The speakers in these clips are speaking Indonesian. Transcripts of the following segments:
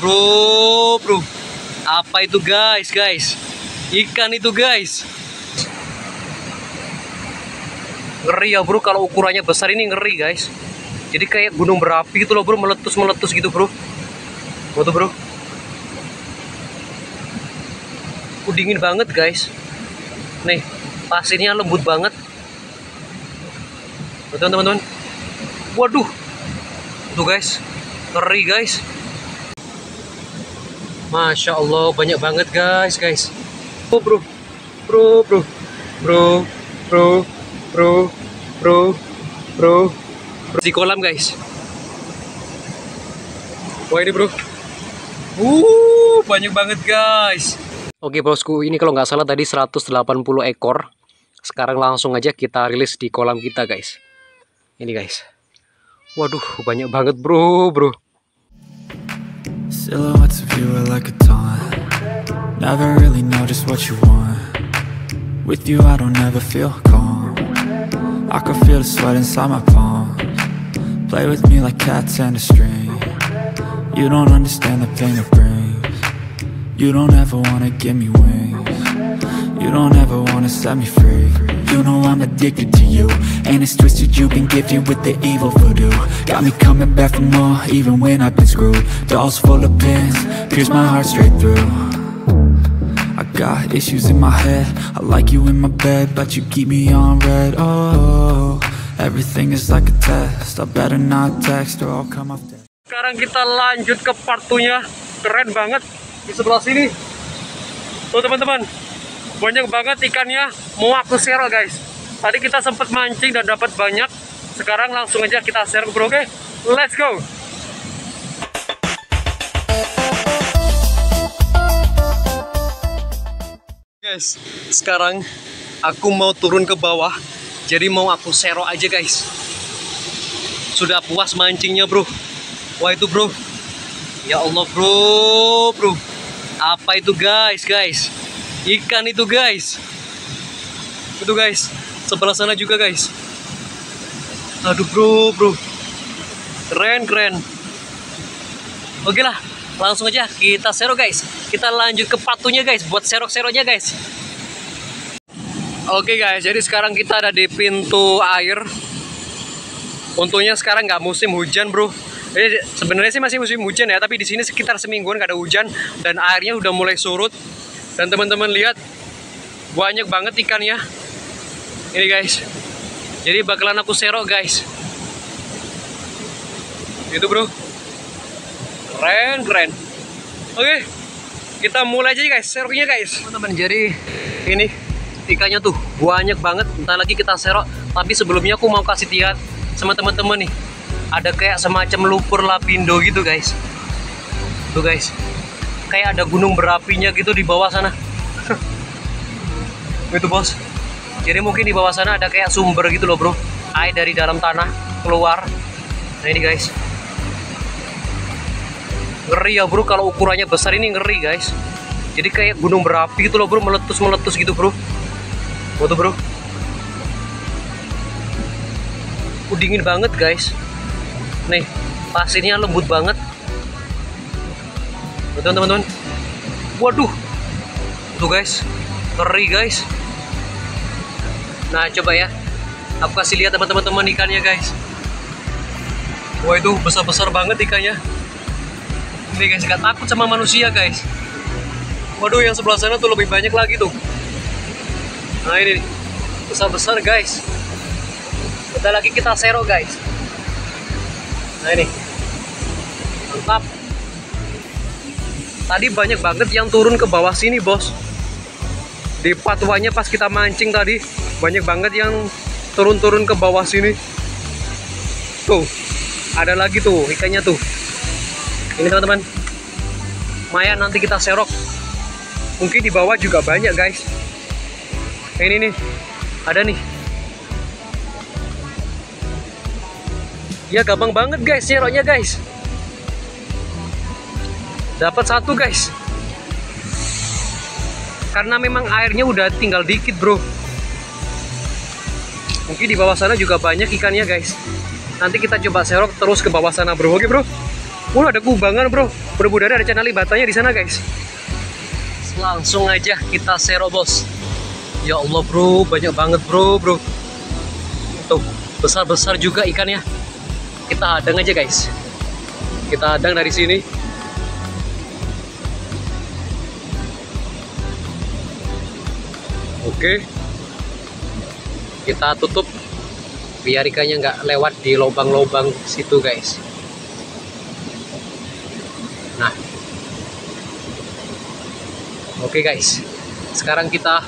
Bro, bro. Apa itu guys, guys? Ikan itu guys. Ngeri ya bro, kalau ukurannya besar ini ngeri guys. Jadi kayak gunung berapi gitu loh bro, meletus-meletus gitu bro. Foto bro. Uh, dingin banget guys. Nih, pasirnya lembut banget. Teman-teman. Waduh. Tuh guys. Ngeri guys. Masya Allah banyak banget guys guys. Oh bro. Bro bro. Bro Bro Bro Bro Bro Bro. Di kolam guys. Wah ini bro. Uh banyak banget guys. Oke bosku ini kalau nggak salah tadi 180 ekor. Sekarang langsung aja kita rilis di kolam kita guys. Ini guys. Waduh banyak banget bro bro Silhouettes of you are like a taunt. Never really know just what you want. With you I don't ever feel calm. I can feel the sweat inside my palm Play with me like cats and a string. You don't understand the pain it brings. You don't ever wanna give me wings. You don't ever wanna set me free You know I'm addicted to you. And it's twisted you've been gifted with the evil voodoo. Got me coming back for more even when I've been screwed. Dolls full of pins, pierce my heart straight through. I got issues in my head. I like you in my bed but you keep me on red. Oh, everything is like a test. I better not text or I'll come off dead. Sekarang kita lanjut ke partunya Keren banget. Di sebelah sini. Tuh teman-teman Banyak banget ikannya. Mau aku share guys. Tadi kita sempat mancing dan dapat banyak. Sekarang langsung aja kita share bro Oke? Let's go! Guys Sekarang Aku mau turun ke bawah. Jadi mau aku serok aja guys. Sudah puas mancingnya bro. Wah itu bro. Ya Allah bro Bro. Apa itu guys guys Ikan itu guys. Itu guys. Sebelah sana juga guys. Aduh bro bro. Keren keren. Oke lah Langsung aja kita serok guys. Kita lanjut ke patunya guys Buat serok-seroknya guys. Oke guys Jadi sekarang kita ada di pintu air. Untungnya sekarang nggak musim hujan bro. Jadi sebenarnya sih masih musim hujan ya, tapi di sini sekitar semingguan gak ada hujan dan airnya udah mulai surut. Dan teman-teman lihat banyak banget ikannya. Ini guys. Jadi bakalan aku serok guys. Itu bro. Keren keren. Oke, kita mulai aja guys seroknya guys. Teman-teman jadi ini ikannya tuh banyak banget. Entar lagi kita serok. Tapi sebelumnya aku mau kasih lihat sama teman-teman nih ada kayak semacam lumpur lapindo gitu guys tuh guys kayak ada gunung berapinya gitu di bawah sana. Itu bos. Jadi mungkin di bawah sana ada kayak sumber gitu loh bro. Air dari dalam tanah keluar. Nah ini guys. Ngeri ya bro. Kalau ukurannya besar ini ngeri guys. Jadi kayak gunung berapi gitu loh bro. Meletus-meletus gitu bro. Foto bro. Uh, dingin banget guys. Nih pasirnya lembut banget betul teman-teman waduh. Tuh guys. Ngeri guys. Nah coba ya. Aku kasih lihat teman-teman ikannya guys. Wah itu besar-besar banget ikannya. Ini guys gak takut sama manusia guys. Waduh yang sebelah sana tuh lebih banyak lagi tuh. Nah ini besar-besar guys. Bentar lagi kita serok guys. Nah ini. Mantap Tadi banyak banget yang turun ke bawah sini bos. Di patuanya pas kita mancing tadi Banyak banget yang turun-turun ke bawah sini. Tuh Ada lagi tuh ikannya tuh. Ini teman-teman. Maya nanti kita serok. Mungkin di bawah juga banyak guys. Ini nih Ada nih. Ya gampang banget guys nyeroknya guys. Dapat satu guys. Karena memang airnya udah tinggal dikit bro. Mungkin di bawah sana juga banyak ikannya guys. Nanti kita coba serok terus ke bawah sana bro. Oke bro. Wah ada kubangan bro. Mudah-mudahan ada channel batanya di sana guys. Langsung aja kita sero bos. Ya Allah bro, banyak banget bro bro. Tuh besar-besar juga ikannya. Kita hadang aja guys. Kita hadang dari sini. Oke. Kita tutup biar ikannya nggak lewat di lubang-lubang situ guys. Nah. Oke guys. Sekarang kita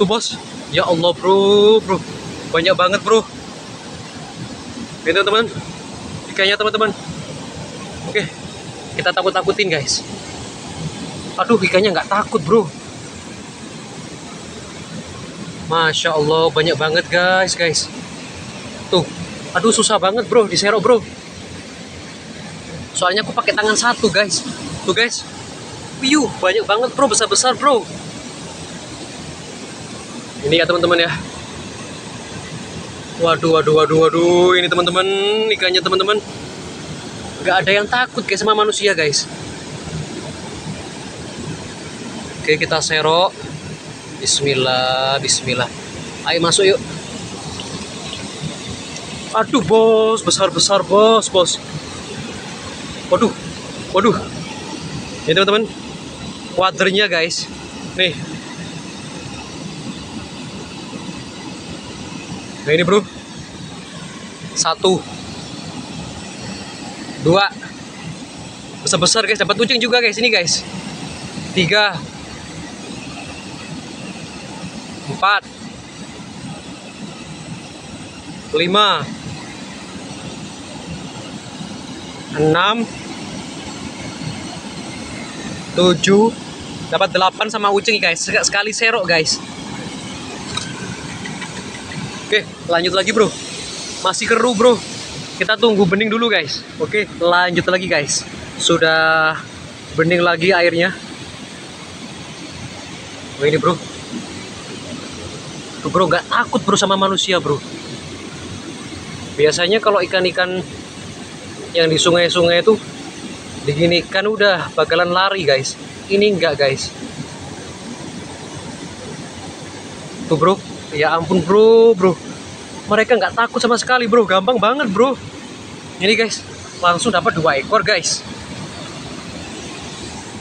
tuh bos. Ya Allah bro, bro. Banyak banget bro. Ini teman-teman. Ikannya teman-teman. Oke. Kita takut-takutin guys. Aduh ikannya nggak takut bro. Masya Allah banyak banget guys guys. Tuh Aduh susah banget bro diserok bro. Soalnya aku pakai tangan satu guys. Tuh guys. Wiu banyak banget bro besar-besar bro. Ini ya teman-teman ya. Waduh waduh waduh waduh Ini teman-teman ikannya teman-teman. Gak ada yang takut guys sama manusia guys. Oke kita serok Bismillah, Bismillah. Ayo masuk yuk. Aduh bos, besar-besar bos, bos. Waduh, waduh. Ini teman-teman, wadernya guys. Nih. Nah ini bro. Satu. Dua. Besar-besar guys, dapat kucing juga guys ini guys. Tiga empat. Lima. Enam. Tujuh. Dapat delapan sama ucing guys. Sekali serok guys. Oke lanjut lagi bro. Masih keruh bro. Kita tunggu bening dulu guys. Oke lanjut lagi guys. Sudah bening lagi airnya. Oh ini bro Bro nggak takut bro sama manusia bro. Biasanya kalau ikan-ikan yang di sungai-sungai itu diginikan udah bakalan lari guys. Ini enggak guys. Tuh bro. Ya ampun bro bro. Mereka nggak takut sama sekali bro. Gampang banget bro. Ini guys langsung dapat dua ekor guys.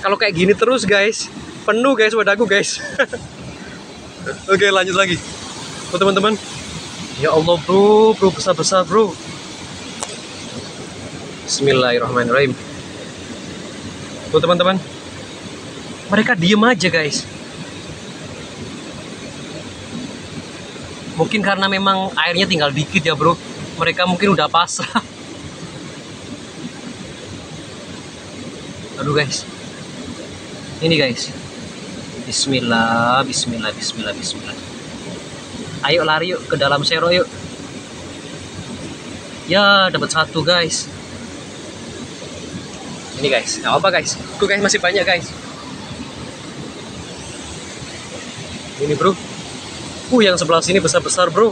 Kalau kayak gini terus guys penuh guys wadahku guys Oke lanjut lagi. Oh teman-teman. Ya Allah bro. Bro besar-besar bro. Bismillahirrahmanirrahim. Tuh teman-teman. Mereka diem aja guys. Mungkin karena memang airnya tinggal dikit ya bro. Mereka mungkin udah pasrah. Aduh guys. Ini guys Bismillah, Bismillah, Bismillah, Bismillah. Ayo lari yuk ke dalam sero yuk. Ya dapat satu guys. Ini guys, nggak apa guys. Tuh guys masih banyak guys. Ini bro. Uh yang sebelah sini besar besar bro.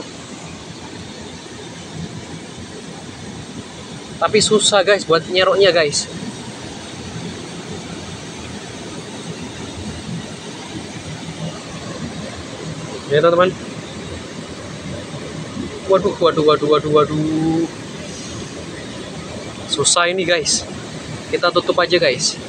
Tapi susah guys buat nyeroknya guys. Ya teman-teman. Waduh waduh waduh waduh waduh. Susah ini guys. Kita tutup aja guys.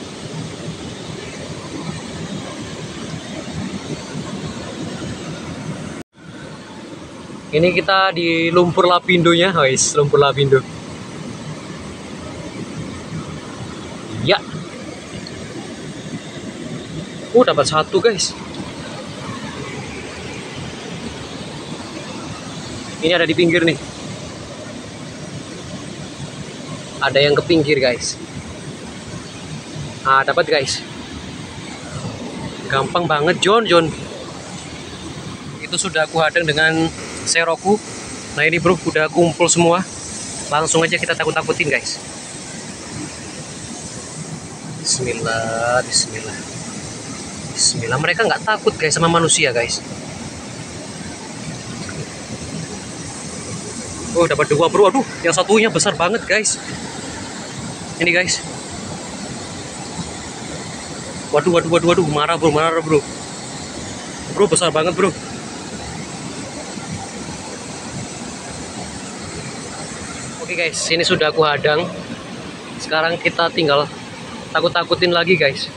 Ini kita di lumpur lapindonya guys. Lumpur lapindo. Ya. Oh dapat satu guys ini ada di pinggir nih. Ada yang ke pinggir guys. Ah dapat guys. Gampang banget John John. Itu sudah aku hadang dengan seroku. Nah ini bro udah kumpul semua. Langsung aja kita takut-takutin guys. Bismillah Bismillah. Bismillah. Mereka nggak takut guys sama manusia guys Oh dapat dua bro, aduh yang satunya besar banget guys. Ini guys, Waduh, waduh, waduh, waduh, marah bro, marah bro. Bro, besar banget bro. Oke guys, ini sudah aku hadang. Sekarang kita tinggal takut-takutin lagi guys.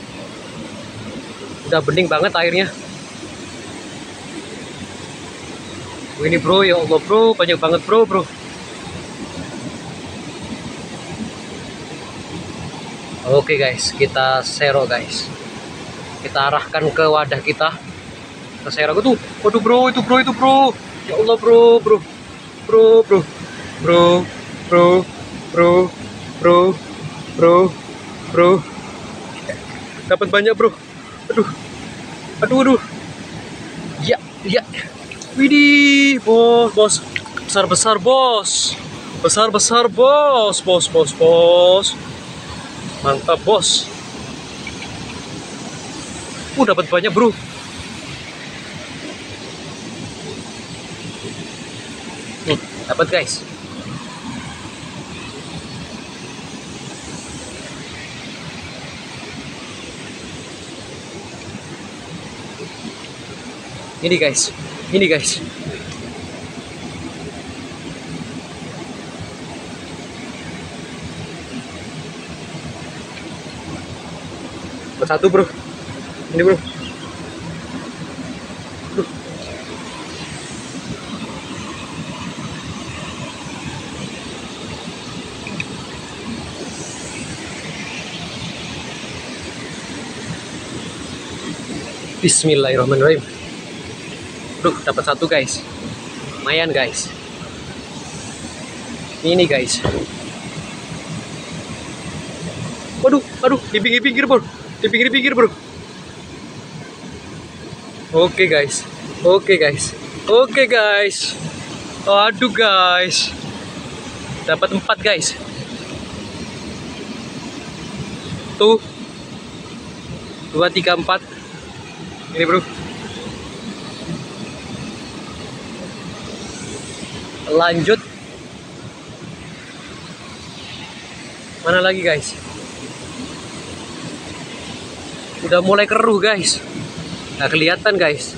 Udah bening banget airnya. Wah, ini bro, ya Allah bro, banyak banget bro, bro. Oke guys, kita sero guys. Kita arahkan ke wadah kita. Ke sero tuh. Waduh bro, itu bro, itu bro. Ya Allah bro, bro. Bro, bro. Bro, bro, bro, bro, bro, bro. Dapat banyak bro. Aduh. Aduh, aduh. Ya, ya. Widih, bos, bos. Besar-besar, bos. Besar-besar, bos. Bos, bos, bos. Mantap, bos. Uh, dapat banyak, bro. Nih, dapat, guys. Ini, guys. Ini, guys. Satu, bro. Ini, bro. Bismillahirrahmanirrahim. Duh, dapat satu guys. Lumayan guys. Ini guys. Waduh, aduh, di pinggir-pinggir bro. Di pinggir-pinggir bro. Oke guys. Oke guys. Oke guys. Aduh guys. Dapat empat guys. Tuh. Dua, tiga, empat. Ini bro. Lanjut. Mana lagi guys? Udah mulai keruh guys. Nggak kelihatan guys.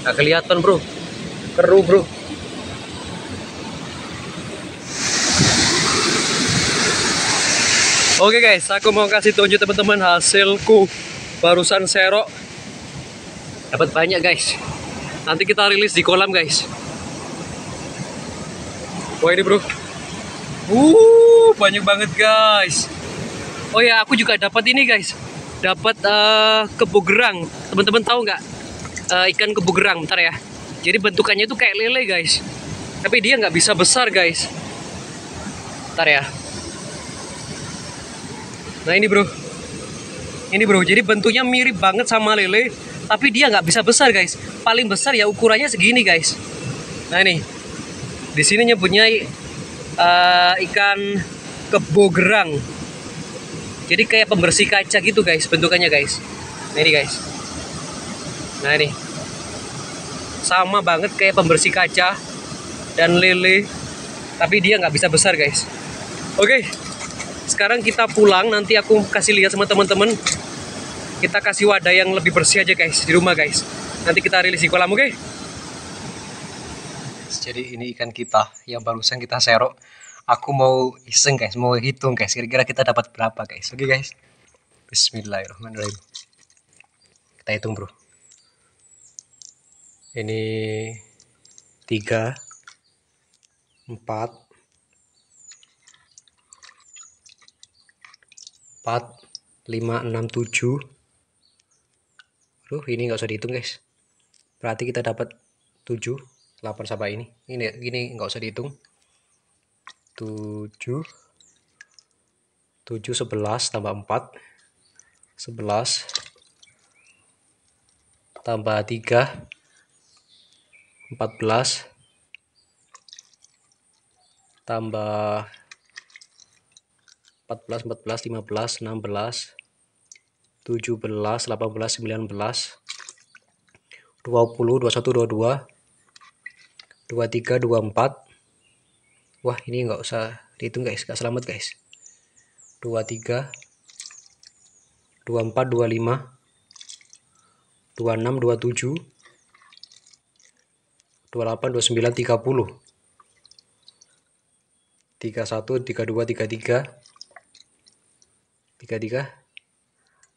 Nggak kelihatan bro. Keruh bro. Oke guys, aku mau kasih tunjuk teman-teman hasilku barusan serok. Dapat banyak guys. Nanti kita rilis di kolam guys. Wah ini bro. Uh, banyak banget guys. Oh ya, aku juga dapat ini guys. Dapat uh, kebo gerang. Teman-teman tahu nggak uh, ikan kebo gerang? Bentar ya. Jadi bentukannya itu kayak lele guys. Tapi dia nggak bisa besar guys. Bentar ya. Nah ini bro. Ini bro. Jadi bentuknya mirip banget sama lele. Tapi dia nggak bisa besar guys. Paling besar ya ukurannya segini guys. Nah ini. Di sini nyebutnya uh, ikan kebo gerang. Jadi kayak pembersih kaca gitu guys bentukannya guys. Nah ini guys. Nah ini. Sama banget kayak pembersih kaca dan lele. Tapi dia nggak bisa besar guys. Oke. Sekarang kita pulang nanti aku kasih lihat sama teman-teman. Kita kasih wadah yang lebih bersih aja guys di rumah guys. Nanti kita rilis di kolam oke? Okay? Jadi ini ikan kita yang barusan kita serok. Aku mau iseng guys, mau hitung guys. Kira-kira kita dapat berapa guys? Oke okay, guys. Bismillahirrahmanirrahim. Kita hitung bro. Ini tiga, empat, empat, lima, enam, tujuh. Aduh, ini nggak usah dihitung guys. Berarti kita dapat tujuh. 8 sampai ini. Ini gini nggak usah dihitung. 7 7 11 tambah 4 11 tambah 3 14 tambah 14 14 15 16 17 18 19 20 21 22 23 24 wah ini nggak usah dihitung guys. Nggak selamat guys. 23 24 25 26 27 28 29 30 31 32 33 33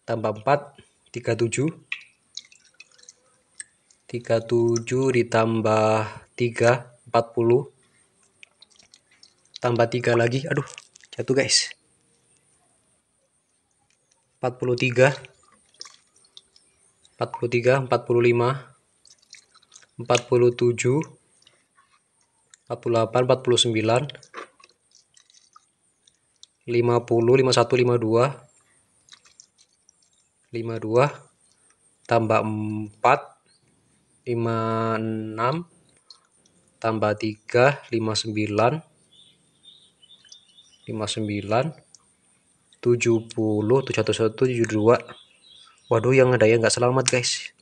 tambah 4 37 37 ditambah 3 40 tambah 3 lagi. Aduh jatuh guys. 43 43 45 47 48 49 50 51 52 52 tambah 4 56 tambah 3 59 59 70 71 72 waduh yang ada ya nggak selamat guys.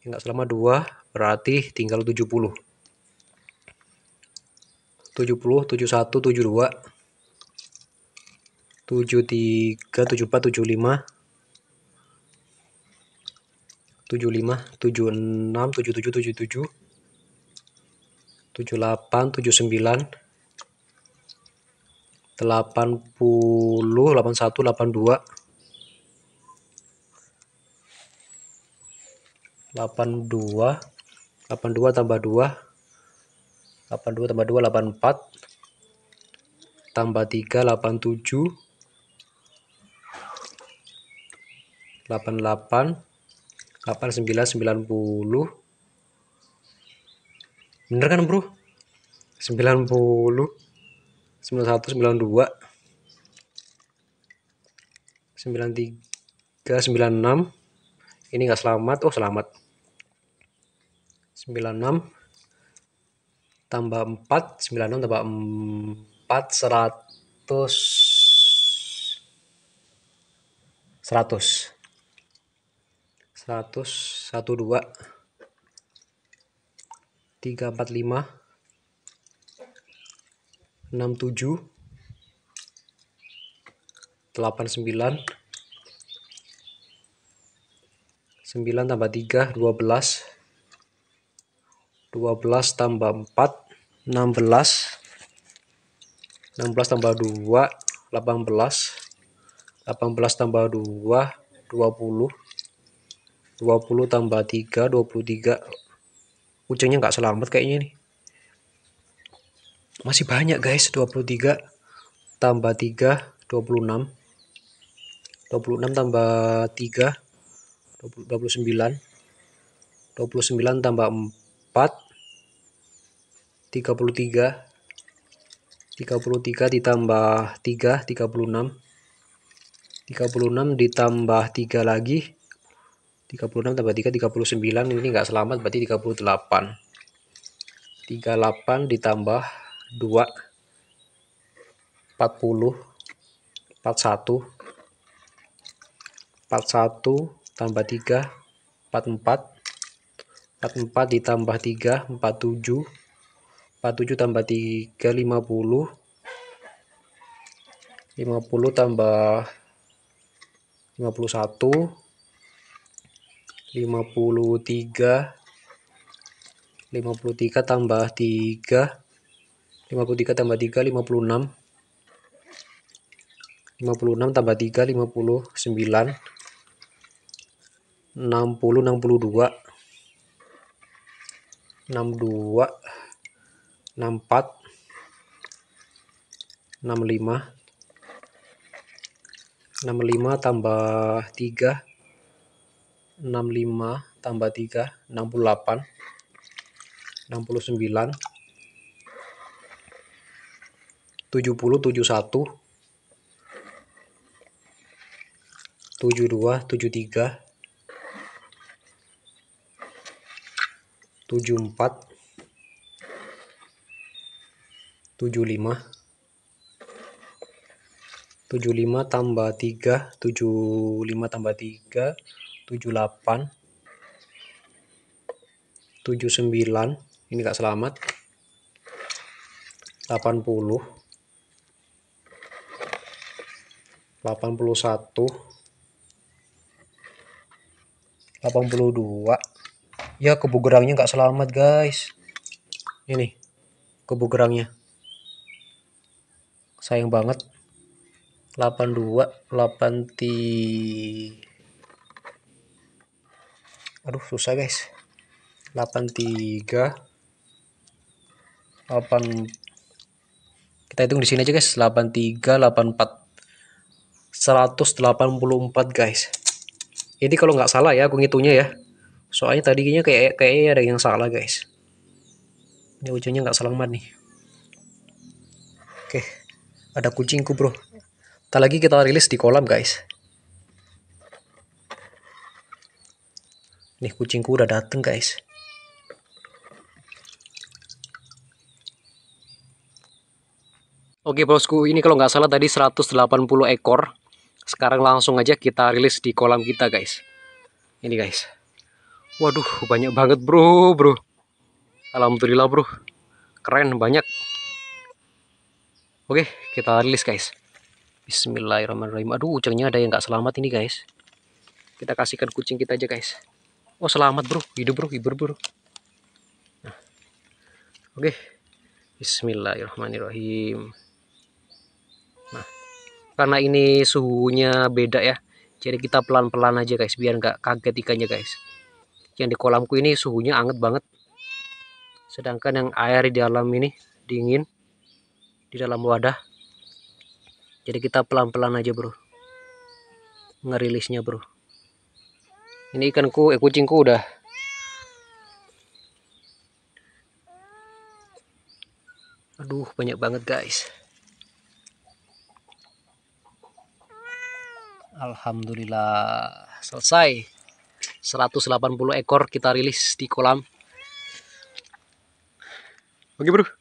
Yang nggak selamat dua berarti tinggal 70 70 71 72 73 74 75 75 76 77 77 78 79 80 81 82 82 82 tambah 2 82 tambah 2 84 tambah 3 87 88 89 90 bener kan bro? 90 91 92 93 96 ini enggak selamat. Oh selamat. 96 tambah 4 96 tambah 4 100 100 100 12 345 67 89 9 tambah 3 12 12 tambah 4 16 16 tambah 2 18 18 tambah 2 20 20 tambah 3 23 kucingnya nggak selamat kayaknya nih. Masih banyak guys 23 tambah 3 26 26 tambah 3 29 29 tambah 4 33 33 ditambah 3 36 36 ditambah 3 lagi 36 tambah 3 39 ini enggak selamat berarti 38 38 ditambah 2 40 41 41 tambah 3 44 44 ditambah 3 47 47 tambah 3 50 50 tambah 51 53 53 tambah 3 53 tambah 3 56 56 tambah 3 59 60 62 62 64 65 65 tambah 3 65 tambah 3 68 69 70 71 72 73 74 75 75 tambah 3 75 tambah 3 78 79 ini gak selamat 80 81 82 ya kebu gerangnya nggak selamat guys. Ini kebu gerangnya sayang banget. 82 80 aduh susah guys. 83 8 kita hitung di sini aja guys. 83 84 184 guys. Ini kalau nggak salah ya aku ngitungnya ya. Soalnya tadinya kayak kayak ada yang salah guys. Ini ujungnya nggak selamat nih. Oke ada kucingku bro. Tak lagi kita rilis di kolam guys nih kucingku udah dateng guys Oke bosku, ini kalau nggak salah tadi 180 ekor. Sekarang langsung aja kita rilis di kolam kita guys. Ini guys. Waduh, banyak banget bro, bro. Alhamdulillah bro. Keren, banyak. Oke, kita rilis guys. Bismillahirrahmanirrahim. Aduh, ucangnya ada yang nggak selamat ini guys. Kita kasihkan kucing kita aja guys. Oh selamat bro, hidup bro, hidup bro. Nah. Oke, Bismillahirrahmanirrahim. Karena ini suhunya beda ya jadi kita pelan-pelan aja guys biar nggak kaget ikannya guys. Yang di kolamku ini suhunya anget banget. Sedangkan yang air di dalam ini dingin di dalam wadah. Jadi kita pelan-pelan aja bro. Ngerilisnya bro ini ikanku eh kucingku udah. Aduh banyak banget guys. Alhamdulillah selesai. 180 ekor kita rilis di kolam. Oke bro